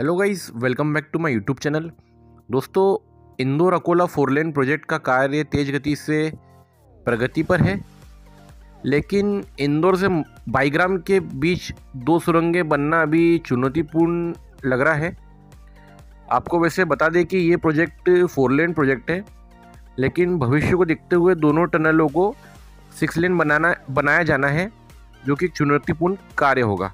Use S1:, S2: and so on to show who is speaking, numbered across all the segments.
S1: Hello guys welcome back to my YouTube channel दोस्तों, Indore Akola four lane project का कार्य तेज गति से प्रगति पर है। लेकिन इंदौर से बाईग्राम के बीच दो सुरंगें बनना अभी चुनौतीपूर्ण लग रहा है। आपको वैसे बता दें कि ये प्रोजेक्ट फोर लेन प्रोजेक्ट है, लेकिन भविष्य को देखते हुए दोनों टनलों को सिक्स लेन बनाना, बनाया जाना है, जो कि चुनौतीपूर्ण कार्य होगा।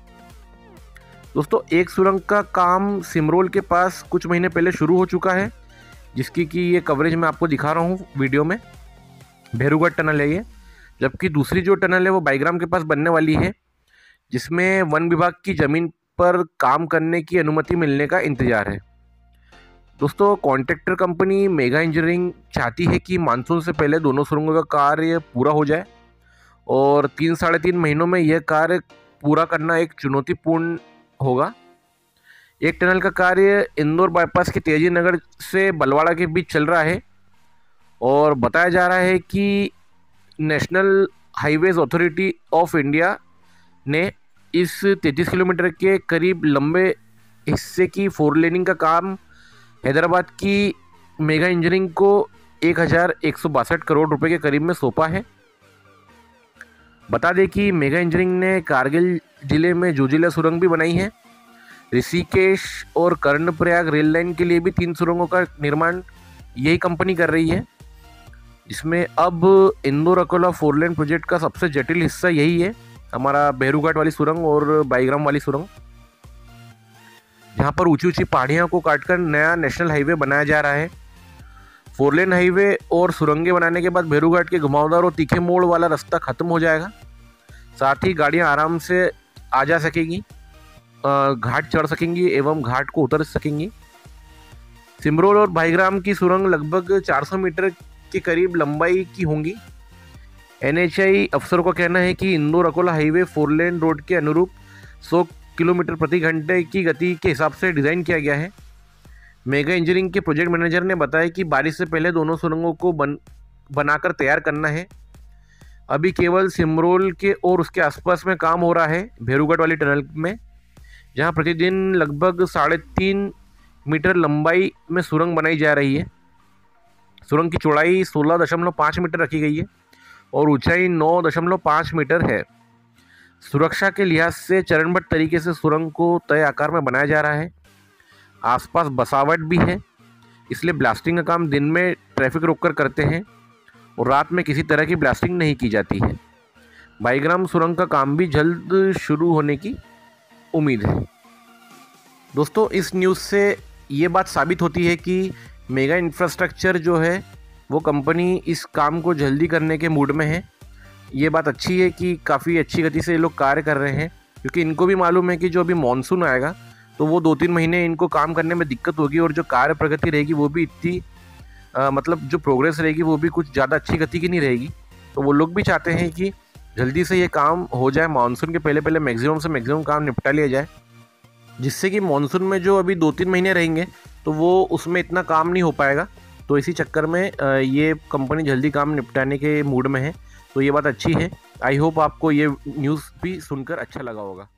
S1: दोस्तों, एक सुरंग का काम सिमरोल के पास कुछ महीने पहले शुरू हो चुका है, जिसकी कि ये कवरेज मैं आपको दिखा रहा हूँ वीडियो में। भैरूगढ़ टनल है ये, जबकि दूसरी जो टनल है, वो बाईग्राम के पास बनने वाली है, जिसमें वन विभाग की ज़मीन पर काम करने की अनुमति मिलने का इंतज़ार है। दोस्तों कॉन्ट्रैक्टर कंपनी मेगा इंजीनियरिंग चाहती है कि मानसून से पहले दोनों सुरंगों का कार्य पूरा हो जाए, और तीन साढ़े तीन महीनों में यह कार्य पूरा करना एक चुनौतीपूर्ण होगा। एक टनल का कार्य इंदौर बाईपास के तेज़ी नगर से बलवाड़ा के बीच चल रहा है और बताया जा रहा है कि national highways authority of India ने इस 33 किलोमीटर के करीब लंबे हिस्से की फोर लेनिंग का काम हैदराबाद की मेगा इंजीनियरिंग को एक हज़ार एक सौ बासठ करोड़ रुपए के करीब में सौंपा है। बता दें कि मेगा इंजीनियरिंग ने कारगिल ज़िले में जोजिला सुरंग भी बनाई है। ऋषिकेश और कर्णप्रयाग रेल लाइन के लिए भी तीन सुरंगों का निर्माण यही कंपनी कर रही है। इसमें अब Indore Akola four lane project का सबसे जटिल हिस्सा यही है, हमारा बेहरूघाट वाली सुरंग और बाईग्राम वाली सुरंग। जहाँ पर ऊँची ऊँची पहाड़ियों को काटकर नया नेशनल हाईवे बनाया जा रहा है। फोर लेन हाईवे और सुरंगें बनाने के बाद भेरूघाट के घुमावदार और तीखे मोड़ वाला रास्ता खत्म हो जाएगा। साथ ही गाड़ियाँ आराम से आ जा सकेंगी। घाट चढ़ सकेंगी एवं घाट को उतर सकेंगी। सिमरोल और भाईग्राम की सुरंग लगभग 400 मीटर के करीब लंबाई की होंगी। एनएचआई अफसरों का कहना है कि Indore Akola highway four lane road के अनुरूप 100 किलोमीटर प्रति घंटे की गति के हिसाब से डिज़ाइन किया गया है। मेगा इंजीनियरिंग के प्रोजेक्ट मैनेजर ने बताया कि बारिश से पहले दोनों सुरंगों को बन, बनाकर तैयार करना है। अभी केवल सिमरोल के और उसके आसपास में काम हो रहा है भेरूगढ़ वाली टनल में, जहाँ प्रतिदिन लगभग साढ़े तीन मीटर लंबाई में सुरंग बनाई जा रही है। सुरंग की चौड़ाई सोलह दशमलव पाँच मीटर रखी गई है और ऊंचाई नौ दशमलव पाँच मीटर है। सुरक्षा के लिहाज से चरणबद्ध तरीके से सुरंग को तय आकार में बनाया जा रहा है। आसपास बसावट भी है, इसलिए ब्लास्टिंग का काम दिन में ट्रैफ़िक रोककर करते हैं। और रात में किसी तरह की ब्लास्टिंग नहीं की जाती है। बाईग्राम सुरंग का काम भी जल्द शुरू होने की उम्मीद है। दोस्तों, इस न्यूज़ से ये बात साबित होती है कि मेगा इंफ्रास्ट्रक्चर जो है, वो कंपनी इस काम को जल्दी करने के मूड में है। ये बात अच्छी है कि काफ़ी अच्छी गति से ये लोग कार्य कर रहे हैं, क्योंकि इनको भी मालूम है कि जो अभी मानसून आएगा तो वो दो तीन महीने इनको काम करने में दिक्कत होगी और जो कार्य प्रगति रहेगी, वो भी इतनी मतलब जो प्रोग्रेस रहेगी वो भी कुछ ज़्यादा अच्छी गति की नहीं रहेगी। तो वो लोग भी चाहते हैं कि जल्दी से ये काम हो जाए मानसून के पहले पहले मैक्सिमम से मैक्सिमम काम निपटा लिया जाए, जिससे कि मानसून में जो अभी दो तीन महीने रहेंगे तो वो उसमें इतना काम नहीं हो पाएगा। तो इसी चक्कर में ये कंपनी जल्दी काम निपटाने के मूड में है। तो ये बात अच्छी है। आई होप आपको ये न्यूज़ भी सुनकर अच्छा लगा होगा।